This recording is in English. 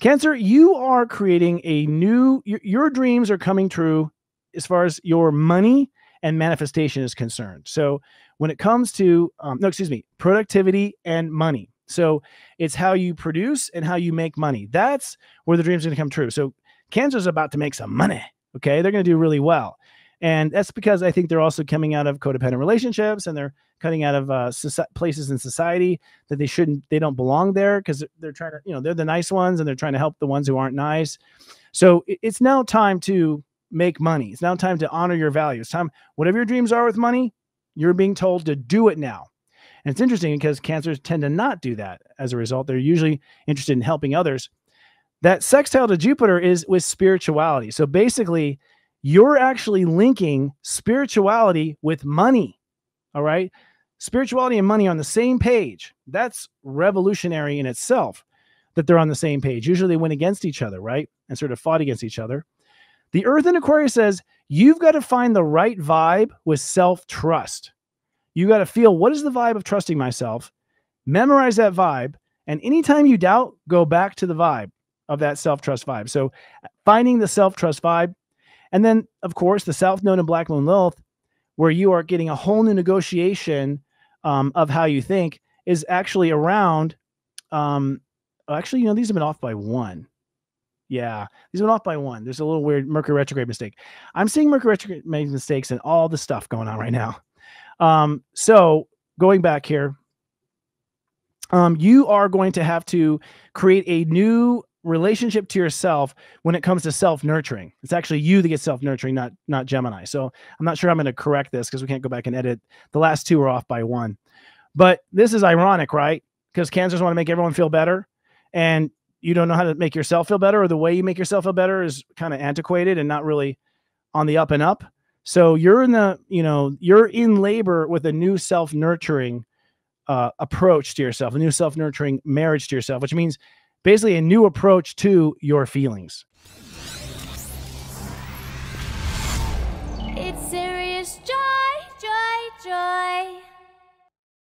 Cancer, you are creating a new, your, your dreams are coming true as far as your money and manifestation is concerned. So when it comes to, um, no, excuse me, productivity and money. So it's how you produce and how you make money. That's where the dreams are going to come true. So Cancer's about to make some money. Okay. They're going to do really well. And that's because I think they're also coming out of codependent relationships and they're cutting out of uh, places in society that they shouldn't, they don't belong there because they're trying to, you know, they're the nice ones and they're trying to help the ones who aren't nice. So it's now time to make money. It's now time to honor your values. Time, whatever your dreams are with money, you're being told to do it now. And it's interesting because cancers tend to not do that. As a result, they're usually interested in helping others. That sextile to Jupiter is with spirituality. So basically, you're actually linking spirituality with money. All right. Spirituality and money on the same page. That's revolutionary in itself that they're on the same page. Usually they went against each other, right? And sort of fought against each other. The Earth in Aquarius says you've got to find the right vibe with self trust. You got to feel what is the vibe of trusting myself, memorize that vibe. And anytime you doubt, go back to the vibe of that self trust vibe. So finding the self trust vibe, and then, of course, the South Node and Black Moon Lilith, where you are getting a whole new negotiation um, of how you think, is actually around. Um, actually, you know, these have been off by one. Yeah, these went off by one. There's a little weird Mercury retrograde mistake. I'm seeing Mercury retrograde mistakes and all the stuff going on right now. Um, so going back here, um, you are going to have to create a new relationship to yourself when it comes to self nurturing. It's actually you that gets self nurturing, not not Gemini. So I'm not sure I'm going to correct this because we can't go back and edit. The last two are off by one, but this is ironic, right? Because cancers want to make everyone feel better, and you don't know how to make yourself feel better, or the way you make yourself feel better is kind of antiquated and not really on the up and up. So you're in the, you know, you're in labor with a new self nurturing uh, approach to yourself, a new self nurturing marriage to yourself, which means basically a new approach to your feelings. It's serious.